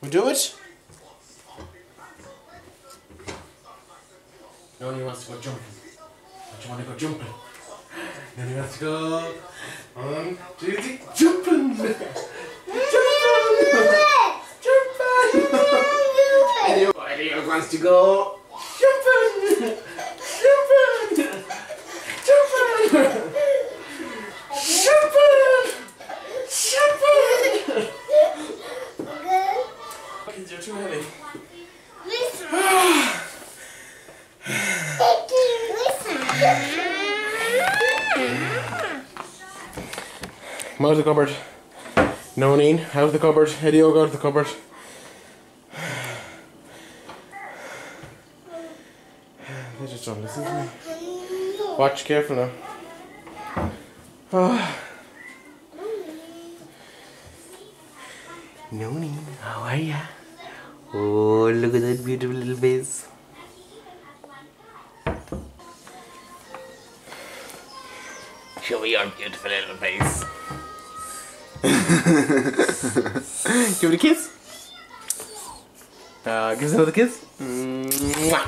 We do it? Noni wants to go jumping. Don't you want to go jumping? Noni wants to go. One, two, three, jumping! jumping! jumping! Elio, Elio wants to go. Jumping! Jumping! Out of the cupboard. Nonine, out of the cupboard. Go out of the cupboard. They just don't listen to me. Watch careful now. Oh. Noni, how are ya? Oh, look at that beautiful little face. Show me your beautiful little face. Give it a kiss. Uh, give us another kiss. Mwah.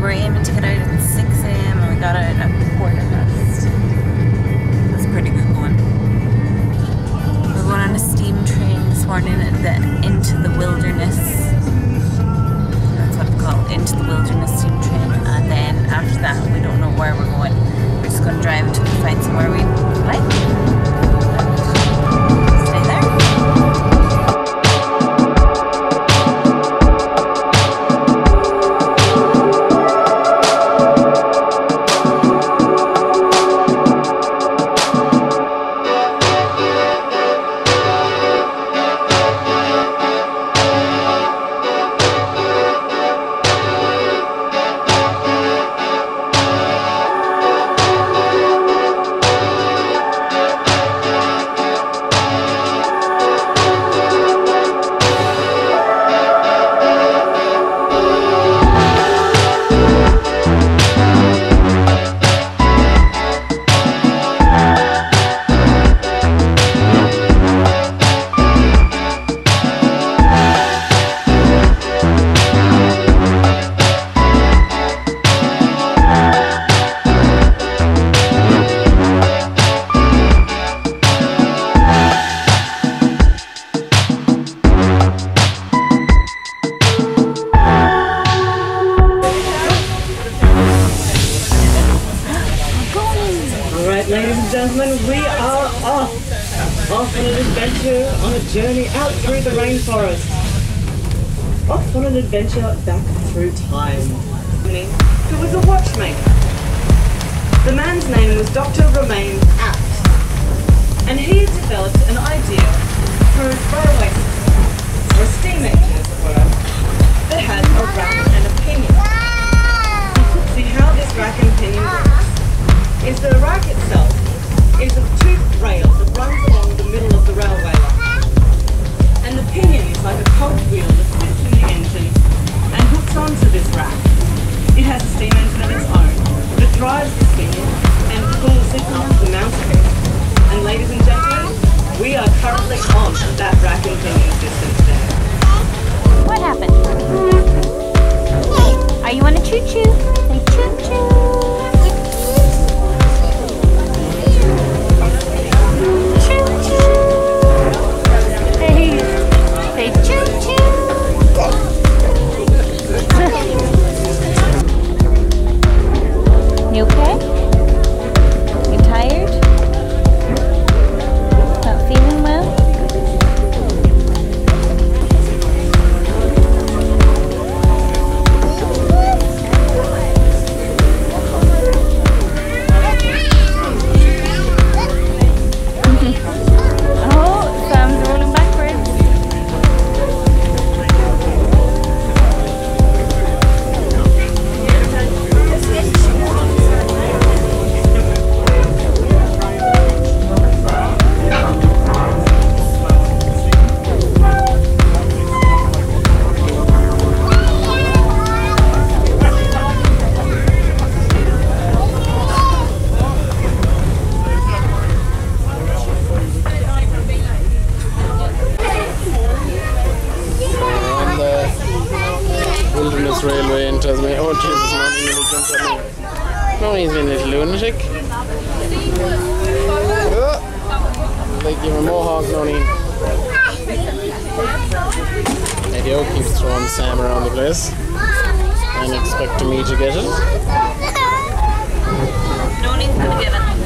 were aiming to get out at 6 a.m. and we got out at quarter past. That's pretty good going. We're going on a steam train this morning at the Into the Wilderness. That's what it's called, Into the Wilderness steam train. And then after that, we don't know where we're going. We're just going to drive until we find somewhere we like. Journey out through the rainforest. Off on an adventure back through time. Who was a watchmaker. The man's name was Dr. Romain Abt. And he had developed an idea for a railway system, or a steam engine as it were, that had a rack and a pinion. See how this rack and pinion works is the rack itself is a toothed rail that runs along the middle of the you a mohawk, no need. Eddie keeps throwing Sam around the place and expecting me to get it. No one's gonna give it.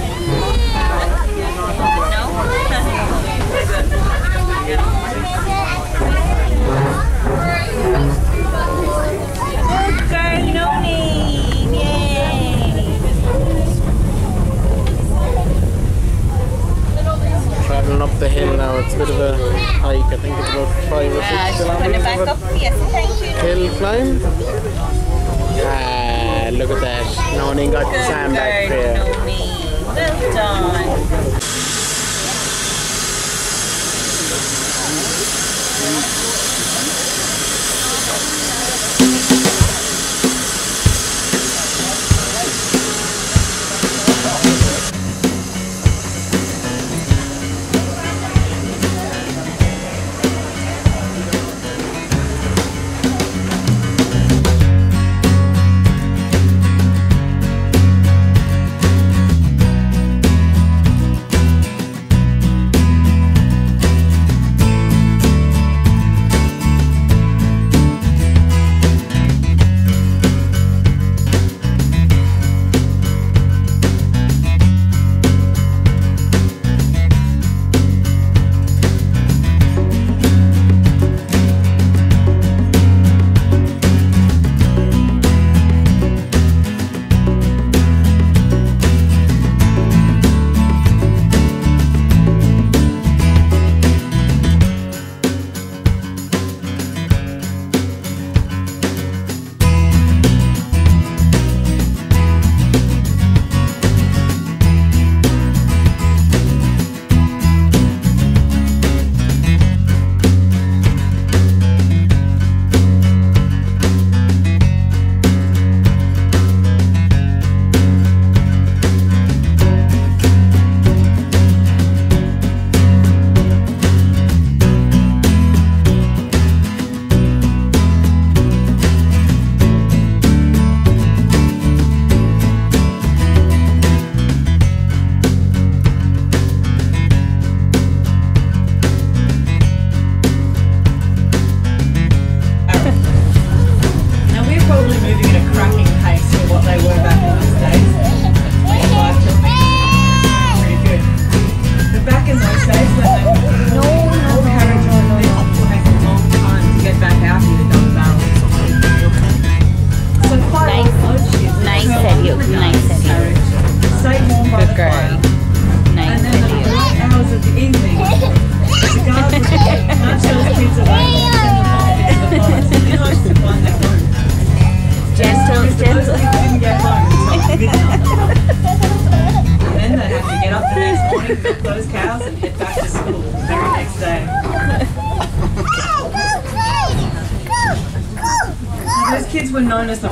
Bit of a hike. I think it's about five or six just kilometres back up. Yes, thank you. hill climb. Ah, look at that. No one got Good Sam back there. Noni. Well done.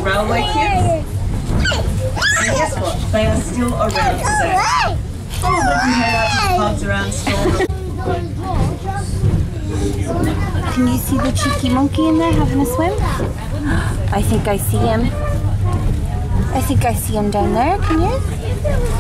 Railway kids, and guess what? They are still around today. Probably can head out pubs around. Can you see the cheeky monkey in there having a swim? I think I see him. I think I see him down there. Can you?